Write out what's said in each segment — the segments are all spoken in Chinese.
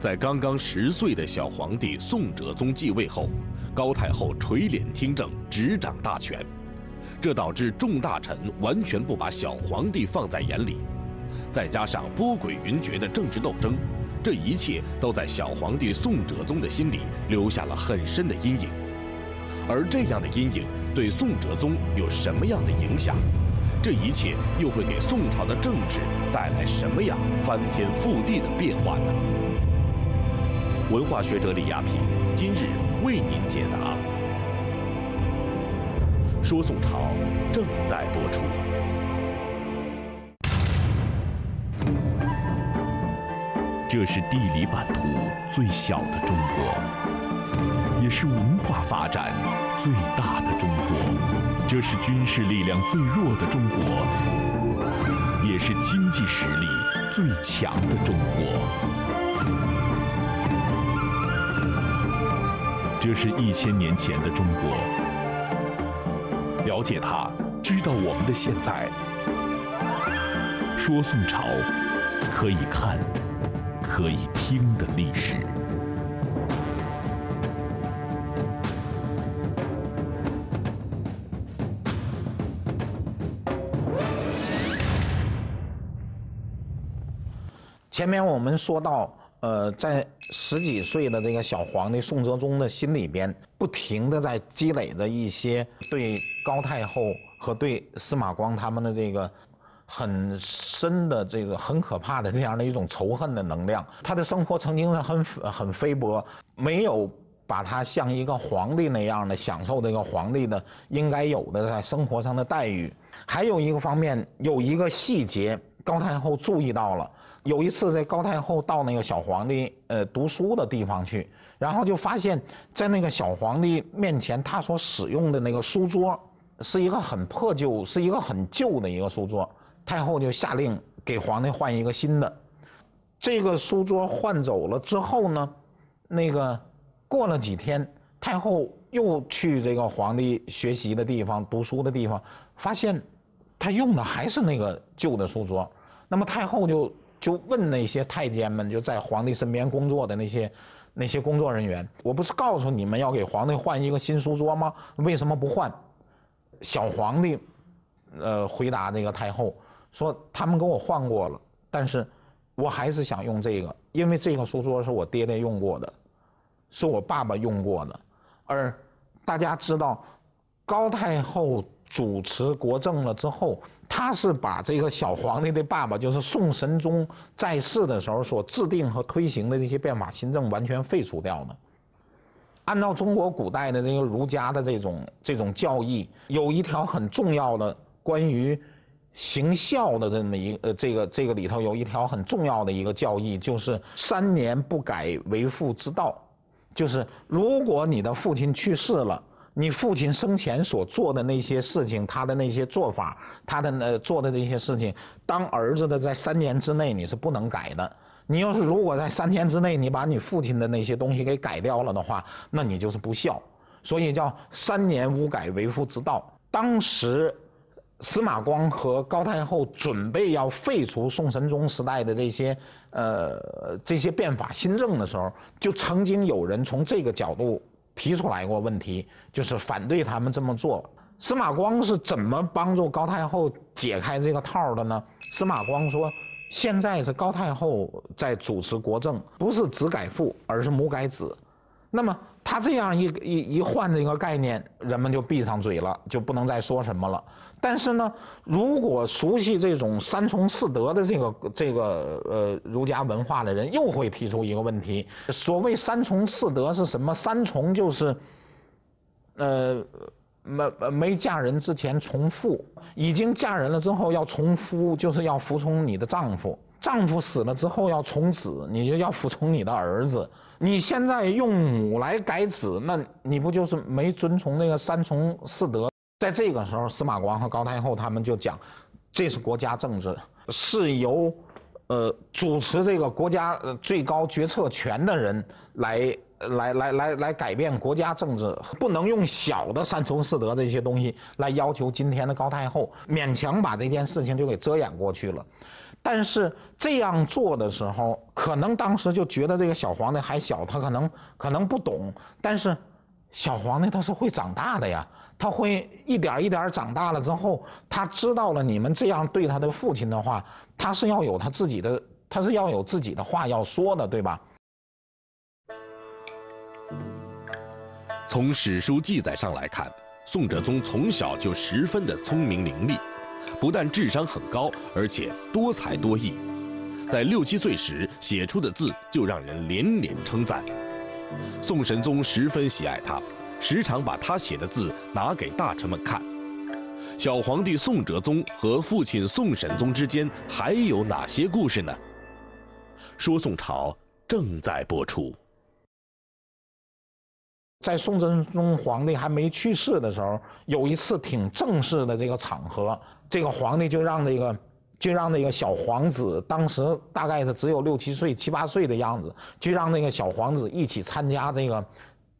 在刚刚十岁的小皇帝宋哲宗继位后，高太后垂帘听政，执掌大权，这导致众大臣完全不把小皇帝放在眼里。再加上波诡云谲的政治斗争，这一切都在小皇帝宋哲宗的心里留下了很深的阴影。而这样的阴影对宋哲宗有什么样的影响？这一切又会给宋朝的政治带来什么样翻天覆地的变化呢？文化学者李亚平今日为您解答。说宋朝正在播出。这是地理版图最小的中国，也是文化发展最大的中国。这是军事力量最弱的中国，也是经济实力最强的中国。这是一千年前的中国，了解它，知道我们的现在。说宋朝，可以看，可以听的历史。前面我们说到，呃，在十几岁的这个小皇帝宋哲宗的心里边，不停的在积累着一些对高太后和对司马光他们的这个很深的这个很可怕的这样的一种仇恨的能量。他的生活曾经是很很菲薄，没有把他像一个皇帝那样的享受这个皇帝的应该有的在生活上的待遇。还有一个方面，有一个细节，高太后注意到了。有一次，这高太后到那个小皇帝呃读书的地方去，然后就发现，在那个小皇帝面前，他所使用的那个书桌是一个很破旧、是一个很旧的一个书桌。太后就下令给皇帝换一个新的。这个书桌换走了之后呢，那个过了几天，太后又去这个皇帝学习的地方、读书的地方，发现他用的还是那个旧的书桌。那么太后就。就问那些太监们，就在皇帝身边工作的那些那些工作人员，我不是告诉你们要给皇帝换一个新书桌吗？为什么不换？小皇帝，呃，回答那个太后说，他们给我换过了，但是我还是想用这个，因为这个书桌是我爹爹用过的，是我爸爸用过的，而大家知道，高太后主持国政了之后。他是把这个小皇帝的爸爸，就是宋神宗在世的时候所制定和推行的这些变法新政，完全废除掉的。按照中国古代的这个儒家的这种这种教义，有一条很重要的关于行孝的这么一呃这个这个里头有一条很重要的一个教义，就是三年不改为父之道，就是如果你的父亲去世了。你父亲生前所做的那些事情，他的那些做法，他的呃做的这些事情，当儿子的在三年之内你是不能改的。你要是如果在三年之内你把你父亲的那些东西给改掉了的话，那你就是不孝。所以叫三年无改为父之道。当时司马光和高太后准备要废除宋神宗时代的这些呃这些变法新政的时候，就曾经有人从这个角度。提出来过问题，就是反对他们这么做。司马光是怎么帮助高太后解开这个套的呢？司马光说：“现在是高太后在主持国政，不是子改父，而是母改子。”那么他这样一一一换这个概念，人们就闭上嘴了，就不能再说什么了。但是呢，如果熟悉这种三从四德的这个这个呃儒家文化的人，又会提出一个问题：所谓三从四德是什么？三从就是，呃，没没嫁人之前从父，已经嫁人了之后要从夫，就是要服从你的丈夫。丈夫死了之后要从子，你就要服从你的儿子。你现在用母来改子，那你不就是没遵从那个三从四德？在这个时候，司马光和高太后他们就讲，这是国家政治，是由，呃，主持这个国家最高决策权的人来来来来来改变国家政治，不能用小的三从四德这些东西来要求今天的高太后，勉强把这件事情就给遮掩过去了。但是这样做的时候，可能当时就觉得这个小皇帝还小，他可能可能不懂。但是小皇帝他是会长大的呀，他会一点一点长大了之后，他知道了你们这样对他的父亲的话，他是要有他自己的，他是要有自己的话要说的，对吧？从史书记载上来看，宋哲宗从小就十分的聪明伶俐，不但智商很高，而且多才多艺。在六七岁时写出的字就让人连连称赞。宋神宗十分喜爱他，时常把他写的字拿给大臣们看。小皇帝宋哲宗和父亲宋神宗之间还有哪些故事呢？说宋朝正在播出。在宋真宗皇帝还没去世的时候，有一次挺正式的这个场合，这个皇帝就让那个就让那个小皇子，当时大概是只有六七岁、七八岁的样子，就让那个小皇子一起参加这个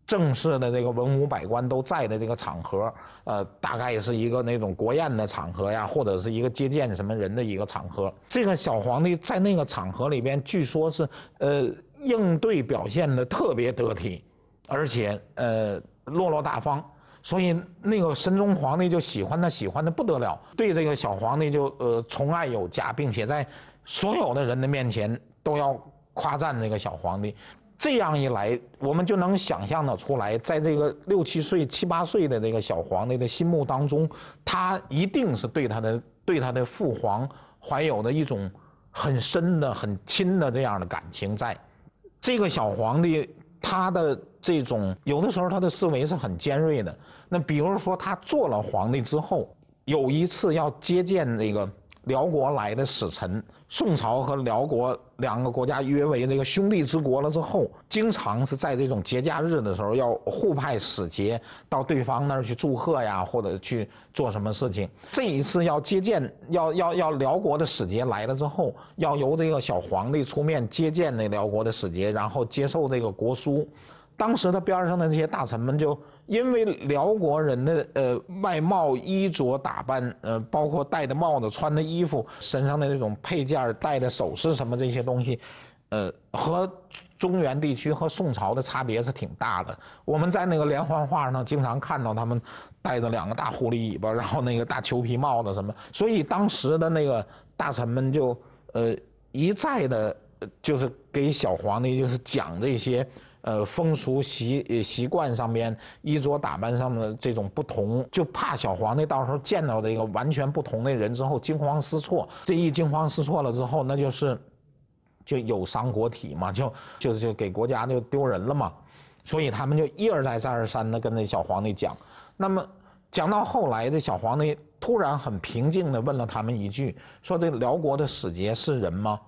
正式的这个文武百官都在的这个场合，呃，大概是一个那种国宴的场合呀，或者是一个接见什么人的一个场合。这个小皇帝在那个场合里边，据说是呃应对表现的特别得体。而且，呃，落落大方，所以那个神宗皇帝就喜欢他，喜欢的不得了，对这个小皇帝就呃宠爱有加，并且在所有的人的面前都要夸赞这个小皇帝。这样一来，我们就能想象的出来，在这个六七岁、七八岁的这个小皇帝的心目当中，他一定是对他的对他的父皇怀有的一种很深的、很亲的这样的感情在。这个小皇帝他的。这种有的时候他的思维是很尖锐的。那比如说他做了皇帝之后，有一次要接见那个辽国来的使臣，宋朝和辽国两个国家约为那个兄弟之国了之后，经常是在这种节假日的时候要互派使节到对方那儿去祝贺呀，或者去做什么事情。这一次要接见，要要要辽国的使节来了之后，要由这个小皇帝出面接见那辽国的使节，然后接受这个国书。当时他边上的这些大臣们，就因为辽国人的呃外貌、衣着打扮，呃，包括戴的帽子、穿的衣服、身上的那种配件、戴的首饰什么这些东西，呃，和中原地区和宋朝的差别是挺大的。我们在那个连环画上经常看到他们戴着两个大狐狸尾巴，然后那个大裘皮帽子什么，所以当时的那个大臣们就呃一再的，就是给小皇帝就是讲这些。呃，风俗习习惯上面、衣着打扮上的这种不同，就怕小皇帝到时候见到这个完全不同的人之后惊慌失措。这一惊慌失措了之后，那就是就有伤国体嘛，就就就给国家就丢人了嘛。所以他们就一而再、再而三的跟那小皇帝讲。那么讲到后来，这小皇帝突然很平静的问了他们一句：“说这辽国的使节是人吗？”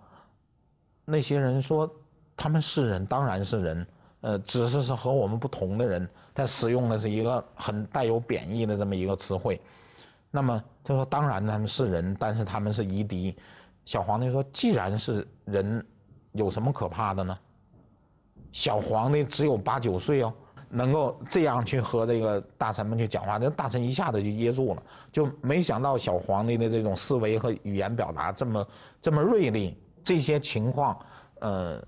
那些人说：“他们是人，当然是人。”呃，只是是和我们不同的人，他使用的是一个很带有贬义的这么一个词汇。那么他说，当然他们是人，但是他们是夷狄。小皇帝说，既然是人，有什么可怕的呢？小皇帝只有八九岁哦，能够这样去和这个大臣们去讲话，那大臣一下子就噎住了，就没想到小皇帝的这种思维和语言表达这么这么锐利。这些情况，呃。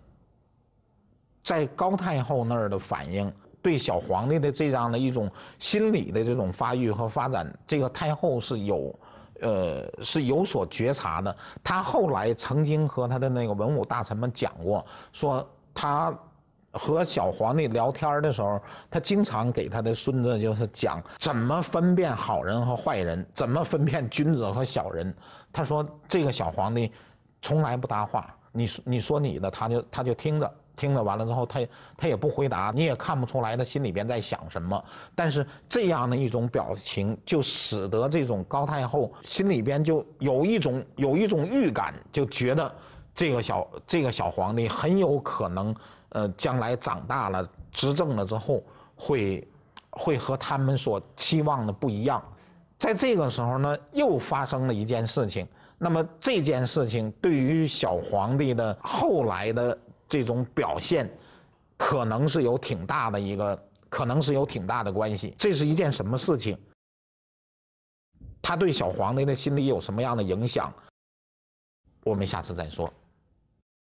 在高太后那儿的反应，对小皇帝的这样的一种心理的这种发育和发展，这个太后是有，呃，是有所觉察的。她后来曾经和他的那个文武大臣们讲过，说他和小皇帝聊天的时候，他经常给他的孙子就是讲怎么分辨好人和坏人，怎么分辨君子和小人。他说这个小皇帝从来不搭话，你说你说你的，他就他就听着。听了完了之后，他他也不回答，你也看不出来他心里边在想什么。但是这样的一种表情，就使得这种高太后心里边就有一种有一种预感，就觉得这个小这个小皇帝很有可能，呃，将来长大了执政了之后，会会和他们所期望的不一样。在这个时候呢，又发生了一件事情。那么这件事情对于小皇帝的后来的。这种表现，可能是有挺大的一个，可能是有挺大的关系。这是一件什么事情？他对小皇帝的心理有什么样的影响？我们下次再说。